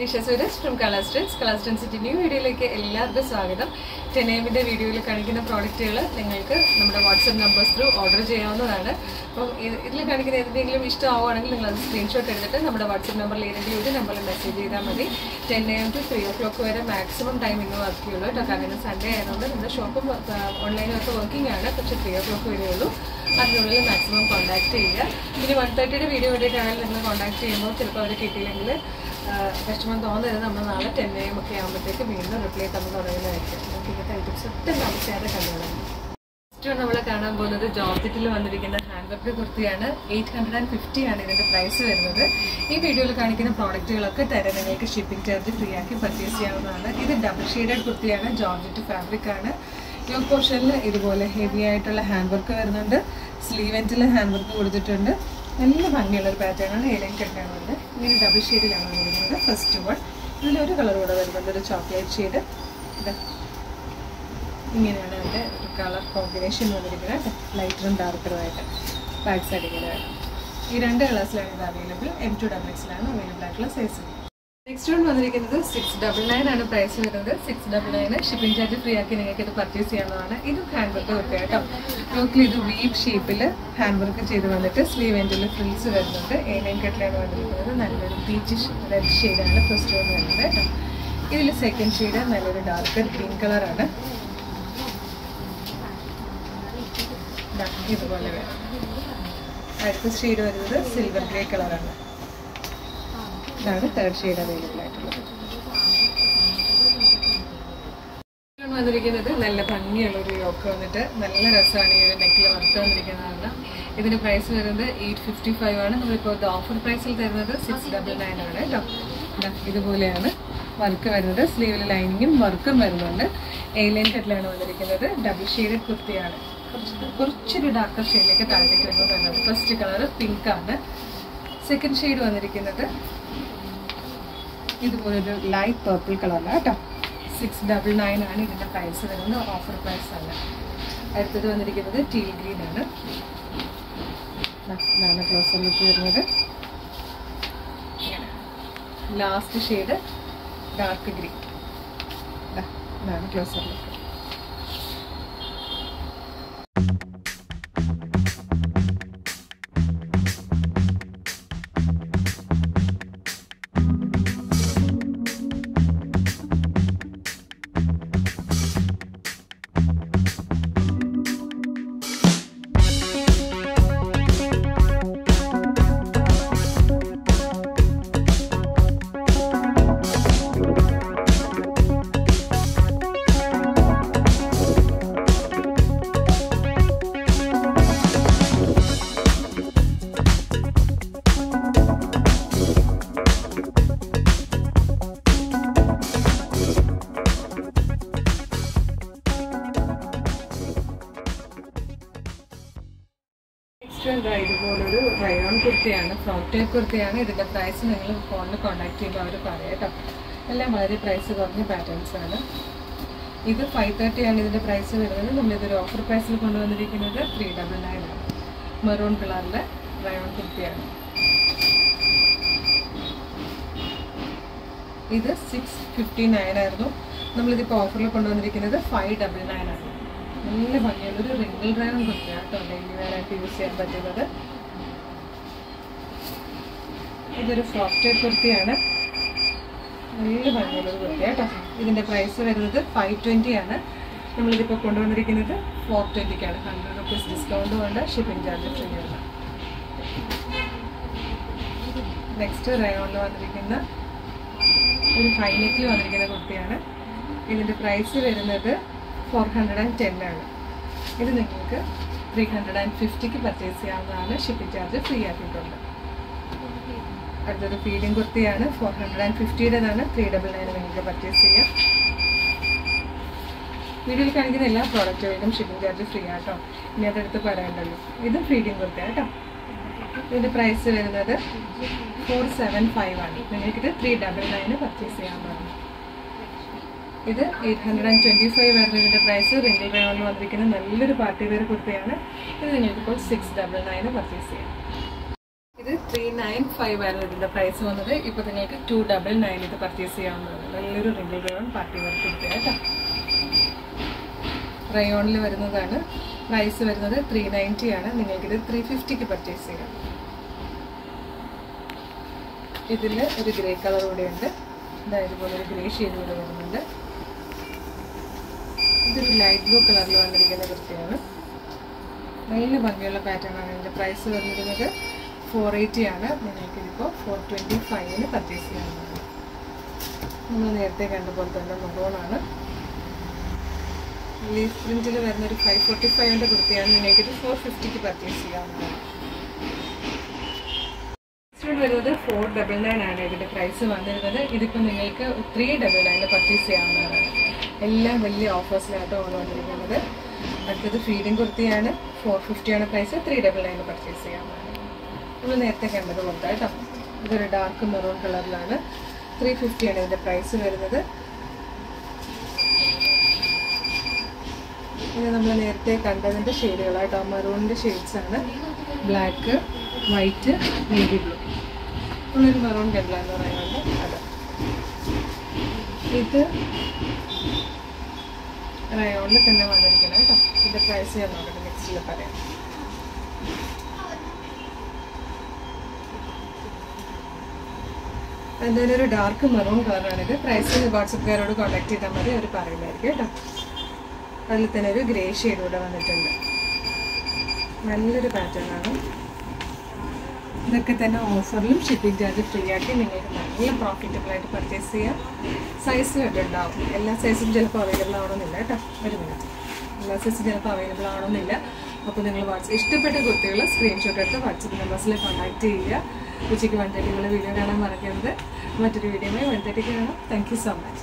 Nisha Suresh from കലാസ്റ്റൻസ് കലാസ്റ്റൻസിന്റെ new വീഡിയോയിലേക്ക് എല്ലാവർക്കും സ്വാഗതം. ടെൻ എമ്മിന്റെ വീഡിയോയിൽ കാണിക്കുന്ന പ്രോഡക്റ്റുകൾ നിങ്ങൾക്ക് നമ്മുടെ വാട്സപ്പ് നമ്പേഴ്സ് ത്രൂ ഓർഡർ ചെയ്യാവുന്നതാണ്. അപ്പം ഇതിൽ കാണിക്കുന്ന എന്തെങ്കിലും ഇഷ്ടമാവുകയാണെങ്കിൽ നിങ്ങൾ അത് സ്ക്രീൻഷോട്ട് എടുത്തിട്ട് നമ്മുടെ വാട്സപ്പ് നമ്പറിൽ ഏതെങ്കിലും ഒരു നമ്പറിൽ മെസ്സേജ് ചെയ്താൽ മതി. Ten A M to three o'clock വരെ മാക്സിമം ടൈം ഇന്ന് വർക്ക് ചെയ്യുള്ളൂ കേട്ടോ. കാരണം സൺഡേ ആയതുകൊണ്ട് നമ്മുടെ ഷോപ്പും ഓൺലൈനൊക്കെ വർക്കിംഗ് ആണ്. പക്ഷേ ത്രീ ഓ ക്ലോക്ക് വരെ ഉള്ളൂ. അതിനുള്ളിൽ മാക്സിമം കോൺടാക്ട് ചെയ്യുക. ഇനി വൺ തേർട്ടിയുടെ വീഡിയോ വേണ്ടിയിട്ടാണെങ്കിൽ നിങ്ങൾ കോൺടാക്ട് ചെയ്യുമ്പോൾ ചിലപ്പോൾ അവർ കിട്ടിയില്ലെങ്കിൽ കസ്റ്റമർ തോന്നരുത്. നമ്മൾ നാളെ ടെൻ എ എം ഒക്കെ ആകുമ്പോഴത്തേക്ക് വീണ്ടും റിപ്ലൈ തന്നു തുടങ്ങുന്നതായിരിക്കും. നമുക്ക് ഇന്നത്തെ ഐറ്റംസ് ഒട്ടും കണ്ടുകൊള്ളാം ഫസ്റ്റ് നമ്മൾ കാണാൻ പോകുന്നത് ജോർജറ്റിൽ വന്നിരിക്കുന്ന ഹാൻഡ് വർക്ക് കുർത്തിയാണ്. എയ്റ്റ് ഹൺഡ്രഡ് ആൻഡ് ഫിഫ്റ്റി ആണ് ഇതിന്റെ പ്രൈസ് വരുന്നത്. ഈ വീഡിയോയിൽ കാണിക്കുന്ന പ്രോഡക്റ്റുകളൊക്കെ തരാൻ നിങ്ങൾക്ക് ഷിപ്പിംഗ് ചാർജ് ഫ്രീ ആക്കി പർച്ചേസ് ചെയ്യാവുന്നതാണ്. ഇത് ഡബിൾ ഷെയ്ഡഡ് കുർത്തിയാണ് ജോർജറ്റ് ഫാബ്രിക് ആണ്. യോഗ് പോർഷനിൽ ഇതുപോലെ ഹെവി ആയിട്ടുള്ള ഹാൻഡ് വർക്ക് വരുന്നുണ്ട്. സ്ലീവ് എന്റിൽ ഹാൻഡ് വർക്ക് കൊടുത്തിട്ടുണ്ട്. നല്ല ഭംഗിയുള്ള ഒരു പാറ്റേൺ ആണ് ഏലൈൻ കെട്ടാണുണ്ട് ഇങ്ങനെ ഡബിൾ ഷെയ്ഡിലാണ് വരുന്നത് ഫസ്റ്റ് വൺ ഇതിലൊരു കളർ കൂടെ വരുന്നുണ്ട്. ഒരു ചോക്ലേറ്റ് ഷെയ്ഡ് ഇത്. ഇങ്ങനെയാണ് അതിന്റെ കളർ കോമ്പിനേഷൻ വന്നിരിക്കുന്നത്. ലൈറ്ററും ഡാർക്കറുമായിട്ട് ബാക്ക് സൈഡ് ഇങ്ങനെ വേണം ഈ രണ്ട് കളേഴ്സിലാണ് ഇത് അവൈലബിൾ എം ടു ഡബിൾ എക്സിലാണ് അവൈലബിൾ ആയിട്ടുള്ള സൈസ് നെക്സ്റ്റ് വൺ വന്നിരിക്കുന്നത് സിക്സ് ഡബിൾ നയൻ ആണ് പ്രൈസ് വരുന്നത്. Six double nine shipping charge free ആക്കി നിങ്ങൾക്ക് ഇത് പർച്ചേസ് ചെയ്യാവുന്നതാണ്. ഇത് ഹാൻഡ് വർക്ക് വർക്ക് കേട്ടോ നോക്കി ഇത് വീവ് ഷേപ്പിൽ ഹാൻഡ് വർക്ക് ചെയ്ത് വന്നിട്ട് സ്ലീവ് എൻഡിൽ ഫ്രിൽസ് വരുന്നുണ്ട്. എ നൈൻ കട്ടിലാണ് വന്നിരിക്കുന്നത്. നല്ലൊരു പീച്ച് റെഡ് ഷെയ്ഡാണ് ഫസ്റ്റ് വൺ വരുന്നത്. കേട്ടോ ഇതിൽ സെക്കൻഡ് ഷെയ്ഡ് നല്ലൊരു ഡാർക്ക് ഗ്രീൻ കളറാണ് ഇതുപോലെ വേണം അടുത്ത ഷെയ്ഡ് വരുന്നത് സിൽവർ ഗ്രേ കളറാണ് ഇതാണ് തേർഡ് ഷെയ്ഡ് അവൈലബിൾ ആയിട്ടുള്ളത്. വന്നിരിക്കുന്നത്. നല്ല ഭംഗിയുള്ള ഒരു യോക്ക് വന്നിട്ട് നല്ല രസമാണ് ഈ ഒരു നെക്കിൽ വർക്ക് വന്നിരിക്കുന്നതാണ് ഇതിന്റെ പ്രൈസ് വരുന്നത് എയ്റ്റ് ഫിഫ്റ്റി ഫൈവ് ആണ്. നമ്മളിപ്പോൾ ഇത് ഓഫർ പ്രൈസിൽ തരുന്നത് സിക്സ് ഡബിൾ നയൻ ആണ് കേട്ടോ. ഇതുപോലെയാണ് വർക്ക് വരുന്നത്. സ്ലീവിൽ ലൈനിങ്ങും വർക്കും വരുന്നുണ്ട്. എ ലൈൻ കട്ടിലാണ് വന്നിരിക്കുന്നത്. ഡബിൾ ഷെയ്ഡഡ് കുർത്തിയാണ് കുറച്ച് കുറച്ചൊരു ഡാർക്കർ ഷെയ്ഡിലേക്ക് താഴത്തേക്ക് വരുന്നത് നല്ലത് ഫസ്റ്റ് കളർ പിങ്ക് ആണ്. സെക്കൻഡ് ഷെയ്ഡ് വന്നിരിക്കുന്നത് ഇതുപോലൊരു ലൈറ്റ് പർപ്പിൾ കളറിലാണ് കേട്ടോ. സിക്സ് ഡബിൾ നയൻ ആണ് ഇതിന്റെ പ്രൈസ് വരുന്നത്. ഓഫർ പ്രൈസ് അല്ല. അടുത്തത് വന്നിരിക്കുന്നത് ടീ ഗ്രീൻ ആണ്. ഇതാണ് ക്ലോസർ ലുക്ക് വരുന്നത്. ലാസ്റ്റ് ഷെയ്ഡ് ഡാർക്ക് ഗ്രീൻ ഇതാണ് ക്ലോസർ കുർത്തിയാണ് ഫ്രോക്ക് ടൈപ്പ് കുർത്തിയാണ്. ഇതിന്റെ പ്രൈസ് നിങ്ങൾ ഫോണിൽ കോൺടാക്ട് ചെയ്യുമ്പോൾ അവർ പറയാം എല്ലാം വളരെ പ്രൈസ് കുറഞ്ഞ പാറ്റേൺസ് ആണ്. ഇത് ഫൈവ് തേർട്ടി ആണ് ഇതിന്റെ പ്രൈസ് വരുന്നത്. നമ്മളിതൊരു ഓഫർ പ്രൈസിൽ കൊണ്ടുവന്നിരിക്കുന്നത് ത്രീ ഡബിൾ നയൻ ആണ്. മെറൂൺ കളറിലെ റയോൺ കുർത്തിയാണ്. ഇത് സിക്സ് ഫിഫ്റ്റി നയൻ ആയിരുന്നു. നമ്മളിതിപ്പോൾ ഓഫറിൽ കൊണ്ടുവന്നിരിക്കുന്നത് ഫൈവ് ഡബിൾ നയൻ ആണ്. നല്ല ഭംഗിയുള്ളൊരു റിംഗിൾ ഡ്രൈവൻ കുർത്തിയാണ് കേട്ടോ. ഡെയിലി വെയറായിട്ട് യൂസ് ചെയ്യാൻ പറ്റുന്നത്. ഇതൊരു സോഫ്റ്റ്വെയർ കുർത്തിയാണ്. നല്ല ഭംഗിയുള്ള ഒരു കുർത്തി കേട്ടോ ഇതിന്റെ പ്രൈസ് വരുന്നത് ഫൈവ് ട്വന്റി ആണ്. നമ്മളിതിപ്പോൾ കൊണ്ടുവന്നിരിക്കുന്നത് ഫോർ ട്വന്റിക്കാണ് ഹൺഡ്രഡ് റുപ്പീസ് ഡിസ്കൗണ്ട് കൊണ്ട് ഷിപ്പിംഗ് ചാർജ് ഫ്രീ ആണ്. നെക്സ്റ്റ് റയോണിൽ വന്നിരിക്കുന്ന ഒരു ഹൈനെക്കിൽ വന്നിരിക്കുന്ന കുർത്തിയാണ്. ഇതിന്റെ പ്രൈസ് വരുന്നത് ഫോർ ഹൺഡ്രഡ് ആൻഡ് ടെൻ ആണ്. ഇത് നിങ്ങൾക്ക് ത്രീ ഹൺഡ്രഡ് ആൻഡ് ഫിഫ്റ്റിക്ക് പർച്ചേസ് ചെയ്യാവുന്നതാണ്. ഷിപ്പിംഗ് ചാർജ് ഫ്രീ ആക്കിയിട്ടുണ്ട്. അടുത്തൊരു ഫീഡിങ് കുർത്തിയാണ്. ഫോർ ഹൺഡ്രഡ് ആൻഡ് ഫിഫ്റ്റിയുടേതാണ് ത്രീ ഡബിൾ നയൻ നിങ്ങൾക്ക് പർച്ചേസ് ചെയ്യാം. വീഡിയോയിൽ കാണിക്കുന്ന എല്ലാ പ്രോഡക്റ്റുകൾക്കും ഷിപ്പിംഗ് ചാർജ് ഫ്രീ ആട്ടോ ഇനി അതെടുത്ത് പറയണ്ടല്ലോ ഇത് ഫീഡിങ് കുർത്തിയാണ് കേട്ടോ ഇതിന്റെ പ്രൈസ് വരുന്നത് ഫോർ സെവൻ ഫൈവ് ആണ്. നിങ്ങൾക്കിത് ത്രീ ഡബിൾ നയന് പർച്ചേസ് ചെയ്യാവുന്നതാണ് ഇത് eight hundred and twenty five വരുന്ന ഇതിന്റെ പ്രൈസ് റിംഗിൾ റയോണിൽ വന്നിരിക്കുന്ന നല്ലൊരു പാർട്ടി വെയർ കുർത്തയാണ് ഇത് നിങ്ങൾക്കിപ്പോൾ സിക്സ് ഡബിൾ നയന് പർച്ചേസ് ചെയ്യാം ത്രീ നയൻ ഫൈവ് ആയിരുന്നു ഇതിന്റെ പ്രൈസ് വന്നത്. ഇപ്പോൾ നിങ്ങൾക്ക് ടു ഡബിൾ നയൻ ഇത് പർച്ചേസ് ചെയ്യാവുന്നതാണ്. നല്ലൊരു റിംഗിൾ റയോൺ പാർട്ടി വർക്ക് കിട്ടുക കേട്ടോ. റയോണിൽ വരുന്നതാണ്. പ്രൈസ് വരുന്നത് ത്രീ നയന്റി ആണ്. നിങ്ങൾക്കിത് ത്രീ ഫിഫ്റ്റിക്ക് പർച്ചേസ് ചെയ്യാം. ഇതിൽ ഒരു ഗ്രേ കളർ കൂടെ ഉണ്ട് ഇതാ ഇതുപോലെ ഒരു ഗ്രേ ഷെയ്ഡ് കൂടെ വരുന്നുണ്ട്. ഇതൊരു ലൈറ്റ് ബ്ലൂ കളറിൽ വന്നിരിക്കുന്ന കുർത്തിയാണ്. നല്ല ഭംഗിയുള്ള പാറ്റേൺ ആണ് ഇതിന്റെ പ്രൈസ് വന്നിരുന്നത് ഫോർ എയ്റ്റി ആണ്. നിങ്ങൾക്ക് ഇതിപ്പോൾ ഫോർ ട്വന്റി ഫൈവിന് പർച്ചേസ് ചെയ്യാവുന്നതാണ്. നമ്മൾ നേരത്തെ കണ്ട പോലെ തന്നെ മറോണാണ് ലീഫ് പ്രിന്റിൽ വരുന്ന ഒരു ഫൈവ് ഫോർട്ടി ഫൈവിന്റെ കുർത്തിയാണ് നിങ്ങൾക്ക് ഇത് ഫോർ ഫിഫ്റ്റിക്ക് പർച്ചേസ് ചെയ്യാവുന്നതാണ്. വരുന്നത് ഫോർ ഡബിൾ നയൻ ആണ് ഇതിന്റെ പ്രൈസ് വന്നിരുന്നത്. ഇതിപ്പോൾ നിങ്ങൾക്ക് ത്രീ ഡബിൾ നയനിൽ പർച്ചേസ് ചെയ്യാവുന്നതാണ്. എല്ലാം വലിയ ഓഫേഴ്സിലായിട്ടാണ് വന്നിരിക്കുന്നത് അടുത്തത് ഫീഡിങ് കുർത്തിയാണ്. ഫോർ ഫിഫ്റ്റിയാണ് പ്രൈസ് ത്രീ ഡബിൾ നയനിൽ പർച്ചേസ് ചെയ്യാവുന്നതാണ്. നമ്മൾ നേരത്തെ കണ്ടത് മൊത്തം കേട്ടോ. ഇതൊരു ഡാർക്ക് മെറൂൺ കളറിലാണ് ത്രീ ഫിഫ്റ്റിയാണ് ഇതിന്റെ പ്രൈസ് വരുന്നത്. ഇത് നമ്മൾ നേരത്തെ കണ്ടതിന്റെ ഷെയ്ഡുകളായിട്ടോ മെറൂണിന്റെ ഷെയ്ഡ്സ് ആണ്. ബ്ലാക്ക് വൈറ്റ് നേവി ബ്ലൂ നമ്മളൊരു മെറൂൺ കണ്ടില്ല എന്ന് പറയുന്നത് അത്. ഇത് റയോണിൽ തന്നെ വന്നിരിക്കണം കേട്ടോ. ഇതിന്റെ പ്രൈസ് ഞാൻ നോക്കട്ടെ നെക്സ്റ്റിൽ പറയാം. എന്തായാലും ഒരു ഡാർക്ക് മെറൂൺ കളറാണിത് പ്രൈസ് വാട്സപ്പുകാരോട് കോൺടാക്ട് ചെയ്താൽ മതി അവർ പറയുന്നതായിരിക്കും കേട്ടോ. അതിൽ തന്നെ ഒരു ഗ്രേ ഷെയ്ഡ് കൂടെ വന്നിട്ടുണ്ട്. നല്ലൊരു പാറ്റേൺ ആണ്. ഇതൊക്കെ തന്നെ ഓഫറിലും ഷിപ്പിംഗ് ചാർജ് ഫ്രീ ആക്കി നിങ്ങൾക്ക് നല്ല പ്രോഫിറ്റബിൾ ആയിട്ട് പർച്ചേസ് ചെയ്യാം. സൈസ് കേട്ടുണ്ടാവും എല്ലാ സൈസും ചിലപ്പോൾ അവൈലബിൾ ആവണമെന്നില്ല കേട്ടോ. ഒരു മിനിറ്റ് എല്ലാ സൈസും ചിലപ്പോൾ അവൈലബിൾ ആവണമെന്നില്ല. അപ്പോൾ നിങ്ങൾ വാട്സ് ഇഷ്ടപ്പെട്ട കുട്ടികൾ സ്ക്രീൻഷോട്ട് എടുത്ത് വാട്സപ്പ് നമ്പേഴ്സിൽ കോൺടാക്ട് ചെയ്യുക. ഉച്ചയ്ക്ക് വൺ തേർട്ടിക്കുള്ള വീഡിയോ കാണാൻ മറക്കരുത്. മറ്റൊരു വീഡിയോയുമായി വൺ തേർട്ടിക്ക് കാണാം താങ്ക് സോ മച്ച്